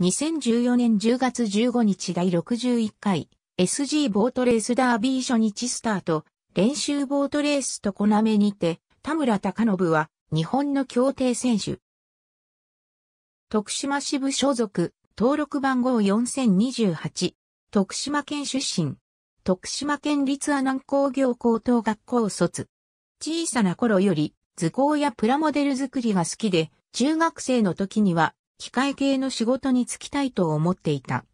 2014年10月15日第61回 SG ボートレースダービー初日スタート練習ボートレースとコナメにて田村隆信は日本の協定選手。徳島支部所属登録番号4028徳島県出身徳島県立阿南工業高等学校卒。小さな頃より図工やプラモデル作りが好きで中学生の時には機械系の仕事に就きたいと思っていた。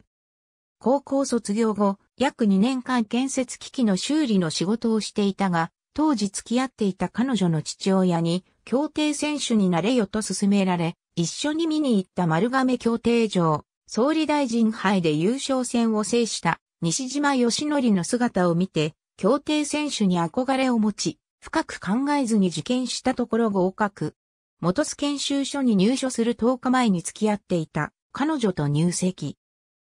高校卒業後、約2年間建設機器の修理の仕事をしていたが、当時付き合っていた彼女の父親に、協定選手になれよと勧められ、一緒に見に行った丸亀協定場、総理大臣杯で優勝戦を制した西島義則の姿を見て、協定選手に憧れを持ち、深く考えずに受験したところ合格。元栖研修所に入所する10日前に付き合っていた彼女と入籍。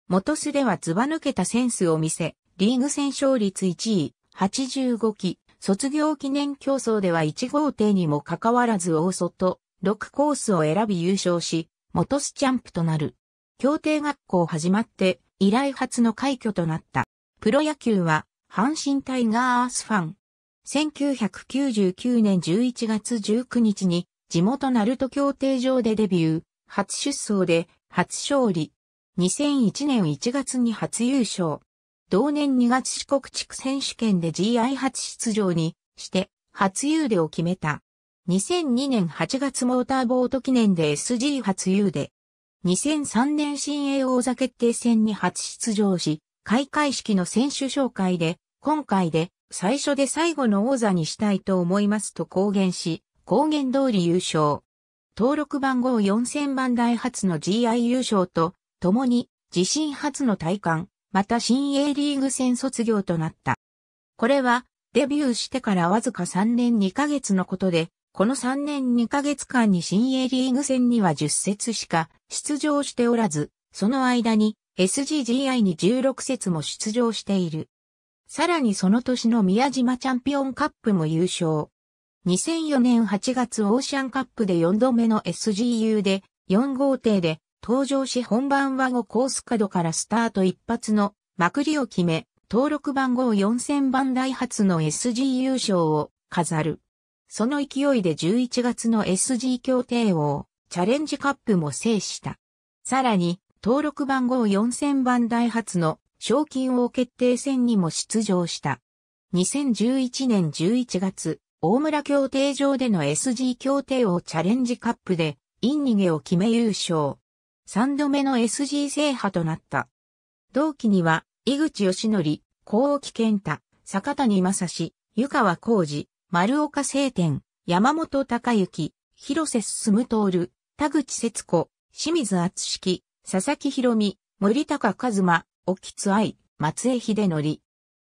元栖ではずば抜けたセンスを見せ、リーグ戦勝率1位、85期、卒業記念競争では1号艇にもかかわらず大外、6コースを選び優勝し、元栖チャンプとなる。協定学校始まって以来初の快挙となった。プロ野球は阪神タイガースファン。1999年11月19日に地元鳴門協定場でデビュー、初出走で初勝利。2001年1月に初優勝。同年2月四国地区選手権で GI 初出場にして初優でを決めた。2002年8月モーターボート記念で SG 初優で。2003年新栄王座決定戦に初出場し、開会式の選手紹介で、今回で最初で最後の王座にしたいと思いますと公言し、公言通り優勝。登録番号4000番台初の GI 優勝と、共に自身初の体感、また新 A リーグ戦卒業となった。これはデビューしてからわずか3年2ヶ月のことで、この3年2ヶ月間に新 A リーグ戦には10節しか出場しておらず、その間に SGGI に16節も出場している。さらにその年の宮島チャンピオンカップも優勝。2004年8月オーシャンカップで4度目の SGU で4号艇で登場し本番は5コース角からスタート一発のまくりを決め、登録番号4000番台初の SG 優勝を飾る。その勢いで11月の SG 協定王、チャレンジカップも制した。さらに、登録番号4000番台初の賞金王決定戦にも出場した。2011年11月、大村協定上での SG 協定王チャレンジカップで、インニゲを決め優勝。3度目の SG 制覇となった。同期には、井口義則、高木健太、坂谷正史、湯川浩二、丸岡聖天、山本隆之、広瀬進徹、田口節子、清水厚式、佐々木博美、森高和馬、沖津愛、松江秀則。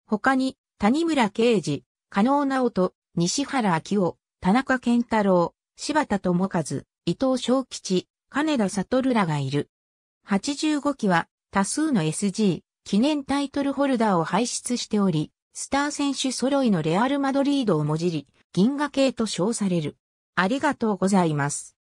他に、谷村啓治、加納直人、西原明夫、田中健太郎、柴田智和、伊藤昭吉、金田悟らがいる。85期は多数の SG、記念タイトルホルダーを輩出しており、スター選手揃いのレアル・マドリードをもじり、銀河系と称される。ありがとうございます。